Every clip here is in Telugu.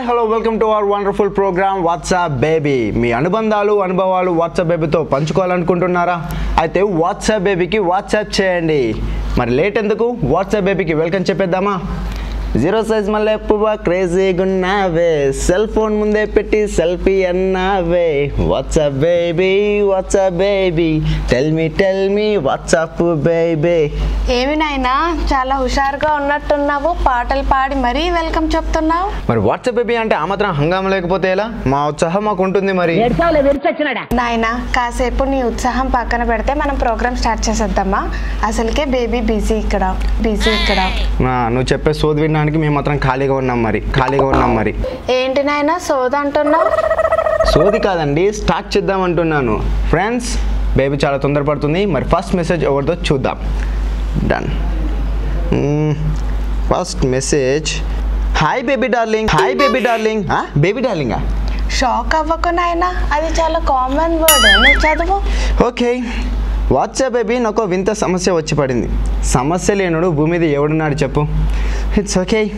Hi hello welcome to our wonderful programme WhatsApp baby. మీ అనుబంధాలు అనుభవాలు వాట్సాప్ బేబీతో పంచుకోవాలనుకుంటున్నారా? అయితే వాట్సాప్ బేబీకి వాట్సాప్ చేయండి. మరి లేట్ ఎందుకు? వాట్సాప్ బేబీకి వెల్కమ్ చెప్పేద్దామా? జీరో సైజ్ మళ్ళీ పువ్వా క్రేజీగా ఉన్నావే సెల్ ఫోన్ ముందే పెట్టి selfie అన్నావే. WhatsApp baby WhatsApp baby tell me tell me WhatsApp baby ఏమి నాయనా చాలా హుషారుగా ఉన్నట్టున్నావు. పాటలు పాడి మరీ వెల్కమ్ చెప్తున్నావు. మరి వాట్సాప్ బేబీ అంటే ఆ మాత్రం హంగామా లేకపోతే ఎలా? మా ఉత్సాహం మాకు ఉంటుంది మరి. నాయనా కాసేపు నీ ఉత్సాహం పక్కన పెడితే మనం ప్రోగ్రామ్ స్టార్ట్ చేసేద్దామా? అసలుకే బేబీ బిజీ ఇక్కడ బిజీ ఇక్కడ. నువ్వు చెప్పే సోది వినడానికి మేము మాత్రం ఖాళీగా ఉన్నాం మరి ఖాళీగా ఉన్నాం మరి. ఏంటి నాయనా సోద అంటున్నావు? సోది కాదండి స్టార్ట్ చేద్దాం అంటున్నాను. ఫ్రెండ్స్ బేబీ చాలా తొందరపడుతుంది. మరి ఫస్ట్ మెసేజ్ ఎవరితో చూద్దాం. Done first message hi baby darling hi baby darling baby డార్లింగా shock అవ్వకు నాయనా అది చాలా కామన్ వర్డ్ చదువు. ఓకే వాట్సాప్ బేబీ నాకు వింత సమస్య వచ్చి పడింది. సమస్య లేనుడు భూమి మీద ఎవడున్నాడు చెప్పు. ఇట్స్ ఓకే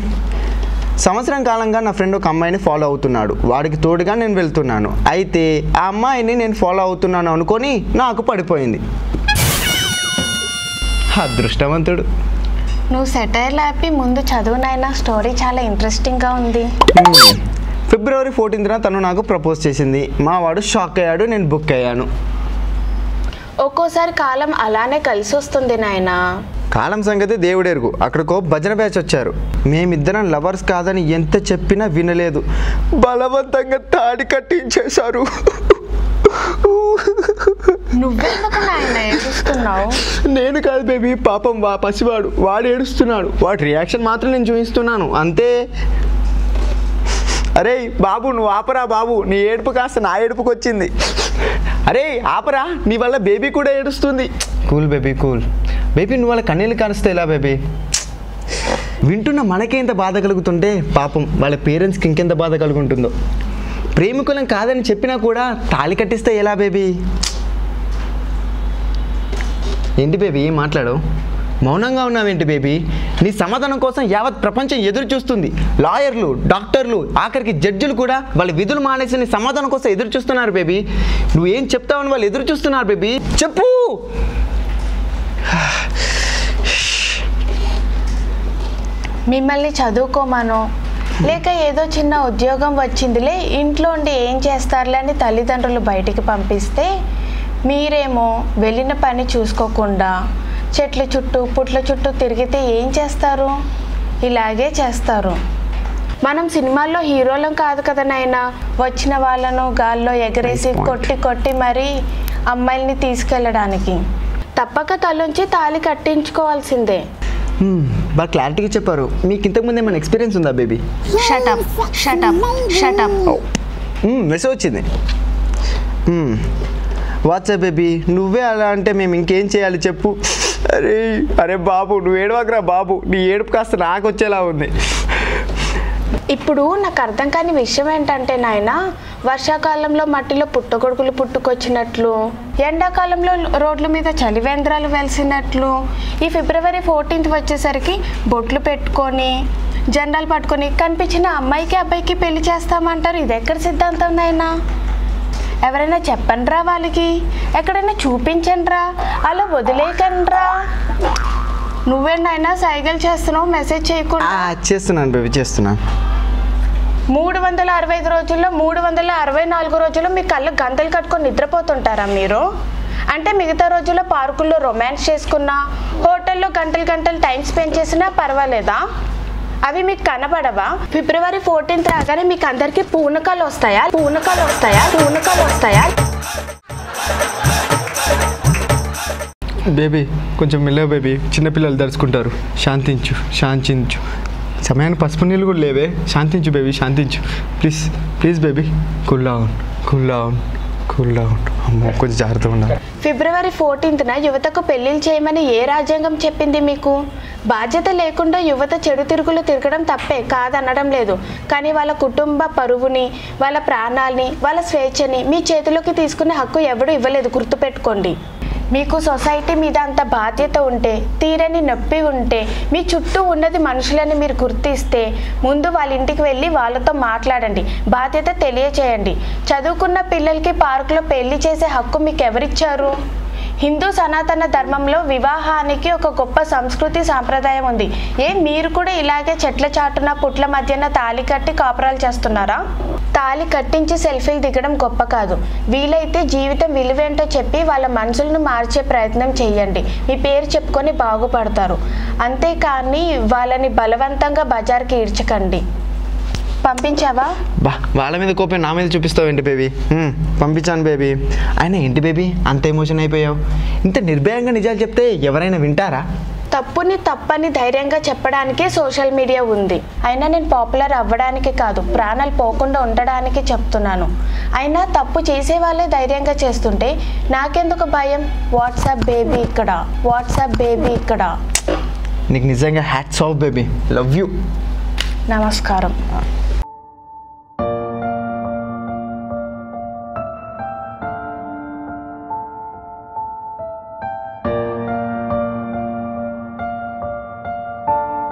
సంవత్సరం కాలంగా నా ఫ్రెండ్ ఒక అమ్మాయిని ఫాలో అవుతున్నాడు. వాడికి తోడుగా నేను వెళ్తున్నాను. అయితే ఆ అమ్మాయిని నేను ఫాలో అవుతున్నాను అనుకొని నాకు పడిపోయింది. అదృష్టవంతుడు. నువ్వు సెటైర్ ఆపి ముందు చదువు నాయనా స్టోరీ చాలా ఇంట్రెస్టింగ్గా ఉంది. Hmm. ఫిబ్రవరి ఫోర్టీన్త్న తను నాకు ప్రపోజ్ చేసింది. మా వాడు షాక్ అయ్యాడు నేను బుక్ అయ్యాను. ఒక్కోసారి కాలం అలానే కలిసి వస్తుంది నాయనా. కాలం సంగతి దేవుడెరుగు అక్కడికో భజన బ్యాచ్ వచ్చారు. మేమిద్దరం లవర్స్ కాదని ఎంత చెప్పినా వినలేదు. బలవంతంగా తాడి కట్టించేశారు. నేను కాదు బేబీ పాపం వా పసివాడు. వాడు ఏడుస్తున్నాడు. వాడి రియాక్షన్ మాత్రం నేను చూపిస్తున్నాను. అంతే. అరే బాబు నువ్వు ఆపరా బాబు. నీ ఏడుపు కాస్త నా ఏడుపుకి వచ్చింది అరే ఆపరా. నీ వల్ల బేబీ కూడా ఏడుస్తుంది. Cool baby cool. బేబీ నువ్వు వాళ్ళ కన్నీళ్ళు కానిస్తే ఎలా బేబీ? వింటున్న మనకే ఇంత బాధ కలుగుతుంటే పాపం వాళ్ళ పేరెంట్స్కి ఇంకెంత బాధ కలుగుంటుందో. ప్రేమికులం కాదని చెప్పినా కూడా తాళి కట్టిస్తే ఎలా బేబీ? ఏంటి బేబీ ఏం మాట్లాడు మౌనంగా ఉన్నావేంటి బేబీ? నీ సమాధానం కోసం యావత్ ప్రపంచం ఎదురు చూస్తుంది. లాయర్లు డాక్టర్లు ఆఖరికి జడ్జిలు కూడా వాళ్ళ విధులు మానేసి నీ సమాధానం కోసం ఎదురు చూస్తున్నారు బేబీ. నువ్వు ఏం చెప్తావని వాళ్ళు ఎదురు చూస్తున్నారు బేబీ. చెప్పు! మిమ్మల్ని చదువుకోమను. లేక ఏదో చిన్న ఉద్యోగం వచ్చిందిలే ఇంట్లో ఉండి ఏం చేస్తారులే అని తల్లిదండ్రులు బయటికి పంపిస్తే మీరేమో వెళ్ళిన పని చూసుకోకుండా చెట్ల చుట్టూ పుట్ల చుట్టూ తిరిగితే ఏం చేస్తారు? ఇలాగే చేస్తారు. మనం సినిమాల్లో హీరోలం కాదు కదా నాయనా? వచ్చిన వాళ్ళను గాల్లో ఎగరేసి. కొట్టి కొట్టి మరీ అమ్మాయిల్ని తీసుకెళ్ళడానికి. తప్పక తలుంచి తాళి కట్టించుకోవాల్సిందే. హ్మ్, బాగా క్లారిటీగా చెప్పారు. మీకు ఇంతకుముందు ఏమైనా ఎక్స్పీరియన్స్ ఉందా baby? Shut up shut up shut up message వచ్చింది. వాట్సాప్ బేబీ నువ్వే అలా అంటే మేము ఇంకేం చేయాలి చెప్పు. అరే అరే బాబు నువ్వు ఏడవకరా బాబు. నీ ఏడుపు కాస్త నాకు వచ్చేలా ఉంది. ఇప్పుడు నాకు అర్థం కాని విషయం ఏంటంటే నాయన వర్షాకాలంలో మట్టిలో పుట్టగొడుగులు పుట్టుకొచ్చినట్లు ఎండాకాలంలో రోడ్ల మీద చలివేంద్రాలు వెలిసినట్లు ఈ ఫిబ్రవరి ఫోర్టీన్త్ వచ్చేసరికి బొట్లు పెట్టుకొని జెండాలు పట్టుకొని కనిపించిన అమ్మాయికి అబ్బాయికి పెళ్ళి చేస్తామంటారు. ఇది ఎక్కడ సిద్ధాంతం నాయనా? ఎవరైనా చెప్పండిరా వాళ్ళకి? ఎక్కడైనా చూపించండిరా? అలా వదిలేకండ్రా నువ్వేనైనా సైకిల్ చేస్తున్నావు మెసేజ్ చేయకుండా చేస్తున్నాను బేబీ చేస్తున్నాను మూడు వందల అరవై ఐదు రోజుల్లో మూడు వందల అరవై నాలుగు రోజుల్లో మీ కళ్ళు గంతలు కట్టుకొని నిద్రపోతుంటారా మీరు? అంటే మిగతా రోజుల్లో పార్కుల్లో రొమాన్స్ చేసుకున్నా హోటల్లో గంటలు గంటలు టైం స్పెండ్ చేసినా పర్వాలేదా? అవి మీకు కనపడవా ఫిబ్రవరి ఫోర్టీన్త్ రాగానే మీకు అందరికీ పూనకాలు వస్తాయా? పూనకాలు వస్తాయా? పూనకాలు వస్తాయా? బేబీ కొంచెం మెల్లగా బేబీ చిన్నపిల్లలు దరుచుకుంటారు శాంతించు శాంతించు. సమయానికి పసుపు నీళ్ళు కూడా లేవే. శాంతించు baby శాంతించు. Please please baby cool down cool down cool down అమ్మో కొంచెం జాగ్రత్తగా ఉండాలి. ఫిబ్రవరి ఫోర్టీన్త్న యువతకు పెళ్ళిళ్ళు చేయమని ఏ రాజ్యాంగం చెప్పింది మీకు? బాధ్యత లేకుండా యువత చెడు తిరుగులు తిరగడం తప్పే కాదనడం లేదు. కానీ వాళ్ళ కుటుంబ పరువుని వాళ్ళ ప్రాణాల్ని వాళ్ళ స్వేచ్ఛని మీ చేతిలోకి తీసుకునే హక్కు ఎవడు ఇవ్వలేదు గుర్తుపెట్టుకోండి. మీకు సొసైటీ మీద అంత బాధ్యత ఉంటే తీరని నొప్పి ఉంటే మీ చుట్టూ ఉన్నది మనుషులని మీరు గుర్తిస్తే ముందు వాళ్ళ ఇంటికి వెళ్ళి వాళ్ళతో మాట్లాడండి బాధ్యత తెలియచేయండి. చదువుకున్న పిల్లలకి పార్కులో పెళ్ళి చేసే హక్కు మీకు ఎవరిచ్చారు హిందూ సనాతన ధర్మంలో వివాహానికి ఒక గొప్ప సంస్కృతి సాంప్రదాయం ఉంది. ఏ మీరు కూడా ఇలాగే చెట్ల చాటున పుట్ల మధ్యన తాళి కట్టి కాపురాలు చేస్తున్నారా? తాళి కట్టించి సెల్ఫీలు దిగడం గొప్ప కాదు. వీలైతే జీవితం విలువేంటో చెప్పి వాళ్ళ మనసులను మార్చే ప్రయత్నం చేయండి. మీ పేరు చెప్పుకొని బాగుపడతారు. అంతేకాని వాళ్ళని బలవంతంగా బజార్కి ఈడ్చకండి. పంపించావా? బా వాళ్ళ మీద కోపం నా మీద చూపిస్తావు ఏంటి బేబీ? పంపించాను బేబీ. అయినా ఏంటి బేబీ? అంత ఎమోషన్ అయిపోయావు. ఇంత నిర్భయంగా నిజాలు చెప్తే ఎవరైనా వింటారా? తప్పుని తప్పని ధైర్యంగా చెప్పడానికే సోషల్ మీడియా ఉంది. అయినా నేను పాపులర్ అవ్వడానికి కాదు ప్రాణాలు పోకుండా ఉండడానికి చెప్తున్నాను. అయినా తప్పు చేసే వాళ్ళే ధైర్యంగా చేస్తుంటే నాకెందుకు భయం? వాట్సాప్ బేబీ ఇక్కడ వాట్సాప్ బేబీ ఇక్కడ. నీకు నిజంగా hats off baby love you నమస్కారం.